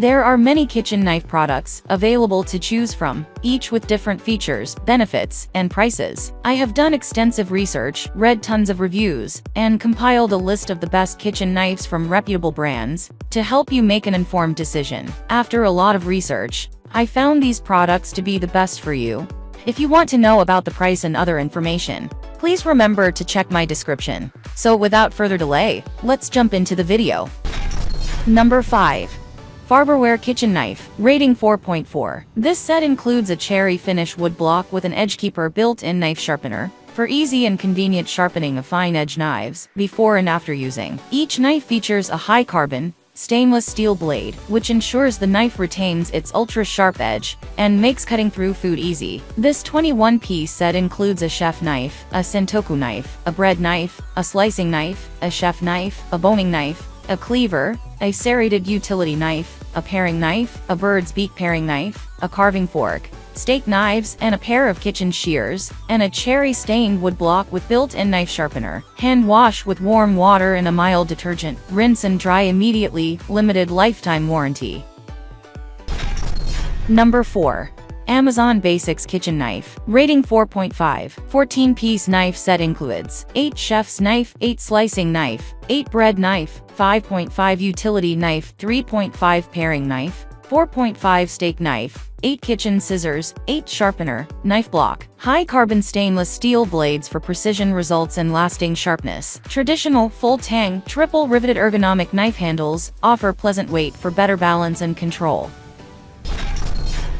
There are many kitchen knife products available to choose from, each with different features, benefits, and prices. I have done extensive research, read tons of reviews, and compiled a list of the best kitchen knives from reputable brands to help you make an informed decision. After a lot of research, I found these products to be the best for you. If you want to know about the price and other information, please remember to check my description. So without further delay, let's jump into the video. Number 5. Farberware Kitchen Knife, rating 4.4. This set includes a cherry finish wood block with an edgekeeper built-in knife sharpener, for easy and convenient sharpening of fine edge knives, before and after using. Each knife features a high carbon, stainless steel blade, which ensures the knife retains its ultra-sharp edge and makes cutting through food easy. This 21-piece set includes a chef knife, a santoku knife, a bread knife, a slicing knife, a chef knife, a boning knife, a cleaver, a serrated utility knife, a paring knife, a bird's beak paring knife, a carving fork, steak knives, and a pair of kitchen shears, and a cherry-stained wood block with built-in knife sharpener. Hand wash with warm water and a mild detergent. Rinse and dry immediately. Limited lifetime warranty. Number 4. Amazon Basics Kitchen Knife. Rating 4.5. 14-piece knife set includes 8 chef's knife, 8 slicing knife, 8 bread knife, 5.5 utility knife, 3.5 paring knife, 4.5 steak knife, 8 kitchen scissors, 8 sharpener, knife block, high carbon stainless steel blades for precision results and lasting sharpness. Traditional, full tang, triple riveted ergonomic knife handles offer pleasant weight for better balance and control.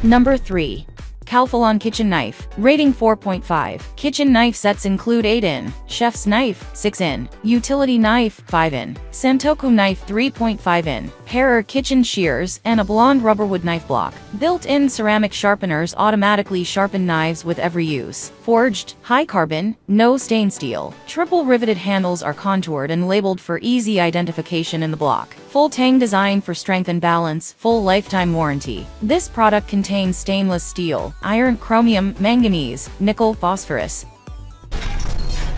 Number 3. Calphalon Kitchen Knife, rating 4.5. Kitchen knife sets include 8-in, chef's knife, 6-in, utility knife, 5-in, Santoku knife 3.5-in, Parer kitchen shears, and a blonde rubberwood knife block. Built-in ceramic sharpeners automatically sharpen knives with every use. Forged, high carbon, no stain steel. Triple riveted handles are contoured and labeled for easy identification in the block. Full tang design for strength and balance, full lifetime warranty. This product contains stainless steel, iron, chromium, manganese, nickel, phosphorus.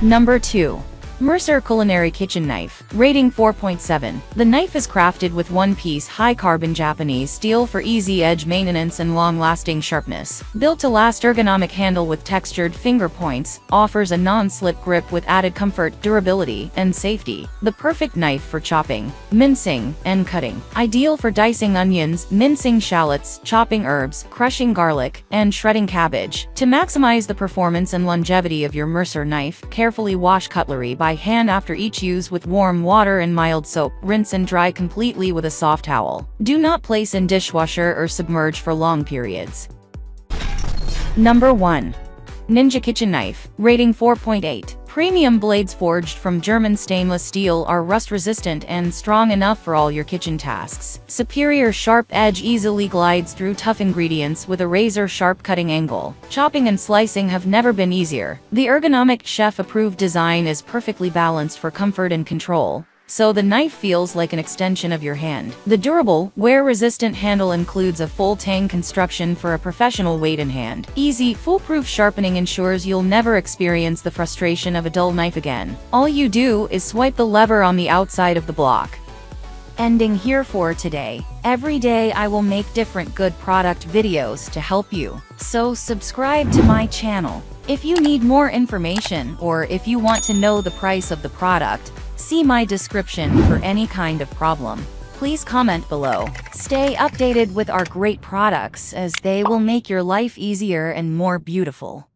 Number 2. Mercer Culinary Kitchen Knife, rating 4.7. The knife is crafted with one-piece high-carbon Japanese steel for easy edge maintenance and long-lasting sharpness. Built to last ergonomic handle with textured finger points, offers a non-slip grip with added comfort, durability, and safety. The perfect knife for chopping, mincing, and cutting. Ideal for dicing onions, mincing shallots, chopping herbs, crushing garlic, and shredding cabbage. To maximize the performance and longevity of your Mercer knife, carefully wash cutlery by hand after each use with warm water and mild soap. Rinse and dry completely with a soft towel. Do not place in dishwasher or submerge for long periods. Number 1. Ninja Kitchen Knife, rating 4.8. Premium blades forged from German stainless steel are rust-resistant and strong enough for all your kitchen tasks. Superior sharp edge easily glides through tough ingredients with a razor-sharp cutting angle. Chopping and slicing have never been easier. The ergonomic chef-approved design is perfectly balanced for comfort and control so the knife feels like an extension of your hand. The durable, wear-resistant handle includes a full tang construction for a professional weight in hand. Easy, foolproof sharpening ensures you'll never experience the frustration of a dull knife again. All you do is swipe the lever on the outside of the block. Ending here for today. Every day I will make different good product videos to help you. So subscribe to my channel. If you need more information or if you want to know the price of the product, See my description for any kind of problem. Please comment below. Stay updated with our great products as they will make your life easier and more beautiful.